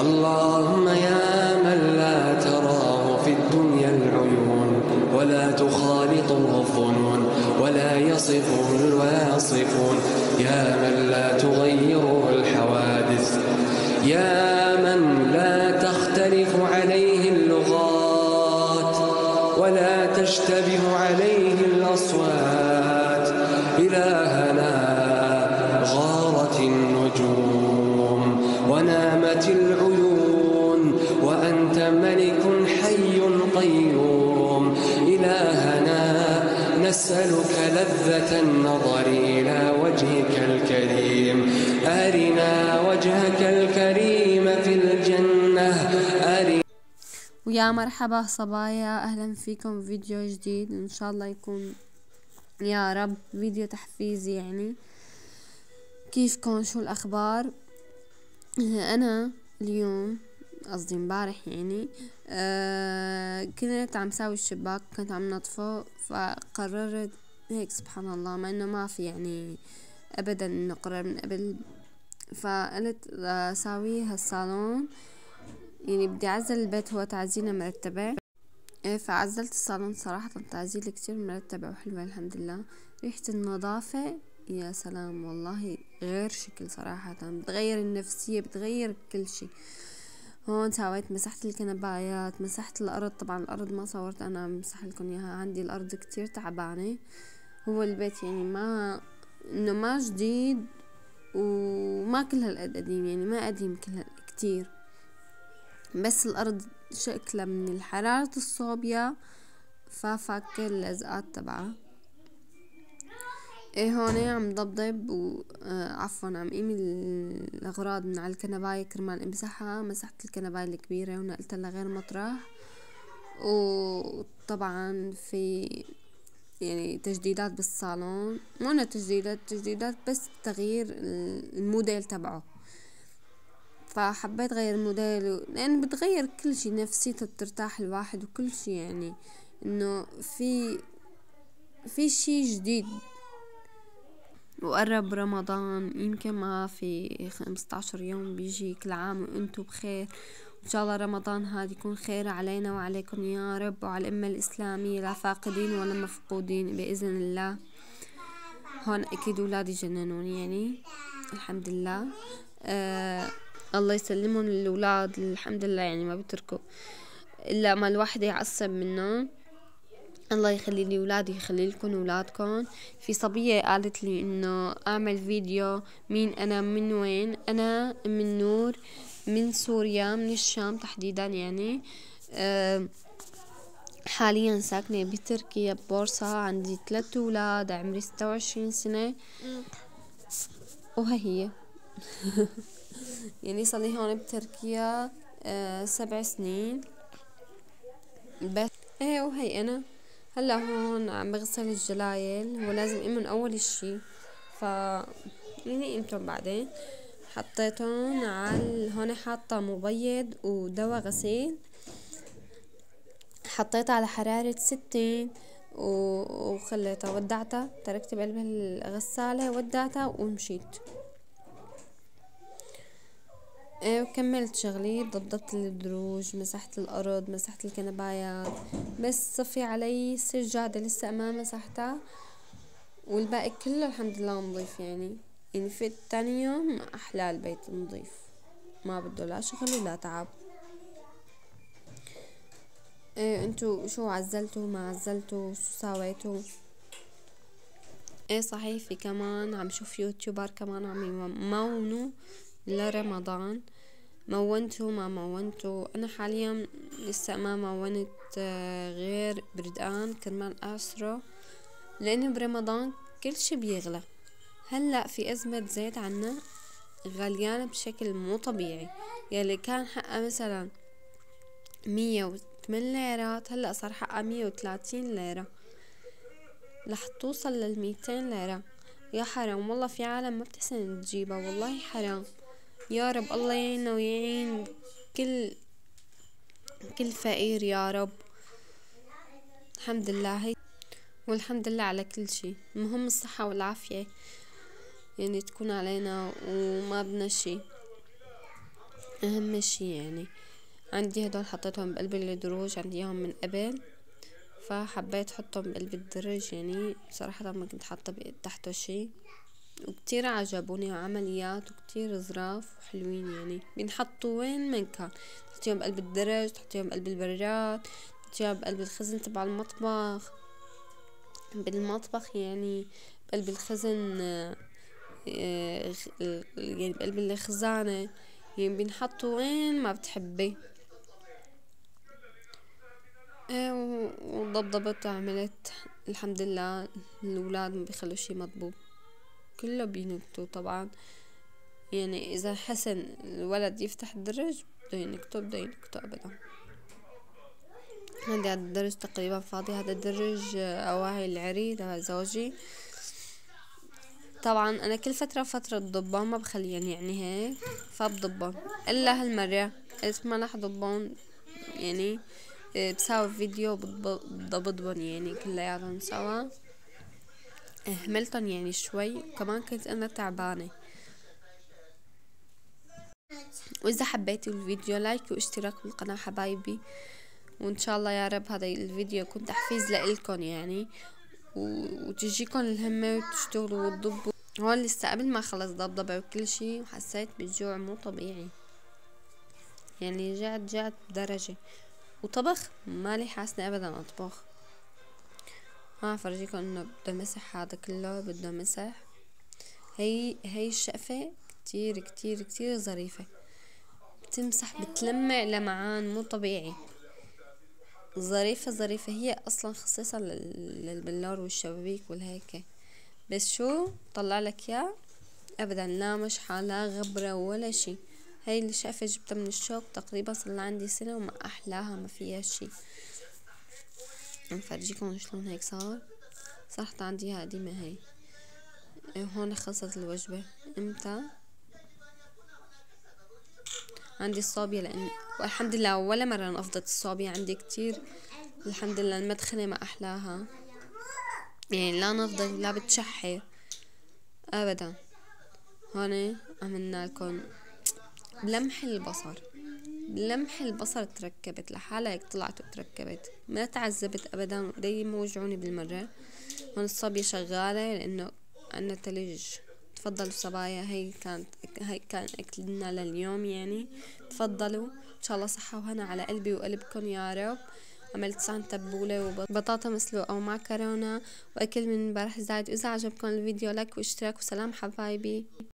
اللهم يا من لا تراه في الدنيا العيون ولا تخالطه الظنون ولا يصفه الواصفون. يا من لا تغيره الحوادث يا من لا تختلف عليه اللغات ولا تشتبه عليه الأصوات. إلهنا ونامت العيون وأنت ملك حي قيوم. إلهنا نسألك لذة النظر إلى وجهك الكريم. أرنا وجهك الكريم في الجنة. أرنا ويا مرحبا صبايا أهلا فيكم فيديو جديد. إن شاء الله يكون يا رب فيديو تحفيزي يعني. كيفكم؟ شو الأخبار؟ أنا اليوم قصدي امبارح يعني آه كنت عم ساوي الشباك كنت عم نطفه فقررت هيك سبحان الله مع إنه ما في يعني ابدا انه قرر من قبل. فقلت ساوي هالصالون. يعني بدي أعزل البيت هو تعزينه مرتبة. إيه، فعزلت الصالون صراحة تعزيل كتير مرتبة وحلوة الحمد لله. ريحة النظافة يا سلام والله غير شكل صراحة بتغير النفسية بتغير كل شي هون سويت مسحت الكنبايات مسحت الأرض. طبعا الأرض ما صورت أنا مسح لكم إياها. عندي الأرض كتير تعبانة. هو البيت يعني ما إنه ما جديد وما كل هالقد قديم يعني ما قديم كل كتير. بس الأرض شكلها من الحرارة الصوبيا ففك اللزقات تبعها. إيه هون عم ضبضب و آه عفوا عم قيم الأغراض من على الكنباية كرمال امسحها مسحت الكنباية الكبيرة ونقلتها لغير مطرح. وطبعا في يعني تجديدات بالصالون مو تجديدات تجديدات بس تغيير الموديل تبعه. فحبيت غير الموديل لأن بتغير كل شي نفسيته بترتاح الواحد وكل شي يعني. إنه في في شي جديد وقرب رمضان يمكن ما في خمسة يوم بيجي كل عام وانتو بخير. وان شاء الله رمضان هذا يكون خير علينا وعليكم يا رب وعلى الأمة الإسلامية لا فاقدين ولا مفقودين بإذن الله. هون أكيد أولادي جننوني يعني الحمد لله. آه الله يسلمهم الأولاد الحمد لله يعني ما بتركوا إلا ما الواحد يعصب منه الله يخلي لي ولادي يخلي لكم ولادكم في صبية قالت لي إنه أعمل فيديو مين أنا من وين؟ أنا من نور من سوريا من الشام تحديدا يعني. أه حاليا ساكنة بتركيا ببورصة عندي ثلاثة أولاد عمري ستة وعشرين سنة. وها هي. يعني صار لي هون بتركيا أه سبع سنين. بس إيه وهي أنا. هلأ هون عم بغسل الجلايل هو لازم امن أول إشي. ف يعني قيمتهم بعدين. حطيتهم على هون حاطة مبيض ودواء غسيل. حطيتها على حرارة ستين وخليتها ودعتها تركت بقلب الغسالة ودعتها ومشيت. وكملت شغلي ضبطت الدروج مسحت الأرض مسحت الكنبايات. بس صفي علي السجادة لسه ما مسحتها. والباقي كله الحمد لله نظيف يعني. يعني في تاني يوم أحلى البيت نظيف. ما بده لا شغل ولا تعب. إيه انتو شو عزلتوا؟ ما عزلتوا؟ شو سويتوا إيه صحيح في كمان عم شوف يوتيوبر كمان عم يمونوا. لرمضان مونتو ما مونتو. أنا حاليا لسه ما مونت آه، غير بردقان كرمال أعصره لأنه برمضان كل شي بيغلى. هلأ في أزمة زيت عنا غليانة بشكل مو طبيعي. يلي كان حقها مثلا مية وثمان ليرات هلأ صار حقها مية وثلاثين ليرة. رح توصل للميتين ليرة. يا حرام والله في عالم ما بتحسن تجيبها والله حرام. يا رب الله يعيننا ويعين كل كل فقير يا رب. الحمد لله. والحمد لله على كل شي المهم الصحة والعافية. يعني تكون علينا وما بدنا شي أهم شي يعني. عندي هدول حطيتهم بقلب الدروج عندي إياهم من قبل. فحبيت أحطهم بقلب الدرج يعني. صراحة ما كنت حاطة تحته شي وكتير عجبوني عمليات وكتير ظراف وحلوين يعني. بينحطوا وين ما كان. تحطيهم بقلب الدرج تحطيهم بقلب البراد تحطيهم بقلب الخزن تبع المطبخ. بالمطبخ يعني بقلب الخزن آه، يعني بقلب الخزانة. يعني بينحطوا وين ما بتحبي. إيه وضبضبت وعملت. الحمد لله الولاد ما بيخلوا شي مطبوب. كله بينكتوا طبعا. يعني إذا حسن الولد يفتح الدرج بده ينكتوا بده ينكتوا عندي هذا الدرج تقريبا فاضي. هذا الدرج اواعي العري تبع زوجي. طبعا أنا كل فترة فترة ضبهم ما بخليهم يعني هيك فبضبهم إلا هالمرة قلت ما رح ضبهم يعني بساوي فيديو بضبطهم يعني كلياتهم سوا. اهملتن يعني شوي وكمان كنت أنا تعبانة. وإذا حبيتوا الفيديو لايك واشتراك بالقناة حبايبي. وإن شاء الله يا رب هذا الفيديو يكون تحفيز لإلكن يعني. وتجيكم الهمة وتشتغلوا وتضبوا. هون لسه قبل ما خلص ضبضبة وكل شي وحسيت بالجوع مو طبيعي. يعني جعت جعت بدرجة. وطبخ مالي حاسنة ابدا أطبخ. ما فرجيكم إنه بده مسح هذا كله بده مسح. هي هي الشقفة كتير كتير كتير ظريفة. بتمسح بتلمع لمعان مو طبيعي. ظريفة ظريفة هي أصلا خصيصا للبلور والشبابيك والهيك. بس شو؟ طلع لك يا ابدا لا مشحة لا غبرة ولا شي. هاي الشقفة جبتها من الشوق تقريبا صار عندي سنة وما أحلاها ما فيها شي. نفرجيكم شلون هيك صار. صراحة عندي قديمة هاي هون خلصت الوجبة. إمتى عندي الصوبيا لأن والحمد لله ولا مرة نفضت الصوبيا عندي كتير. الحمد لله المدخنة ما أحلاها. يعني لا نفضت لا بتشحر ابدا. هون عملنا لكم لمح البصر. لمح البصر تركبت لحالها هيك طلعت وتركبت. ما تعذبت ابدا ايدي ما وجعوني بالمرة. هون الصبية شغالة لأنه عنا تلج. تفضلوا صبايا هي كانت هي كان أكلنا لليوم يعني. تفضلوا. إن شاء الله صحة وهنا على قلبي وقلبكم يا رب. عملت صحن تبولة وبطاطا مسلوقة ومعكرونة وأكل من امبارح زايد. وإذا عجبكم الفيديو لايك واشتراك وسلام حبايبي.